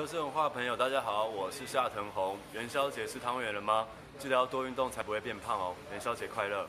车市文化朋友，大家好，我是夏腾红。元宵节吃汤圆了吗？记得要多运动才不会变胖哦。元宵节快乐！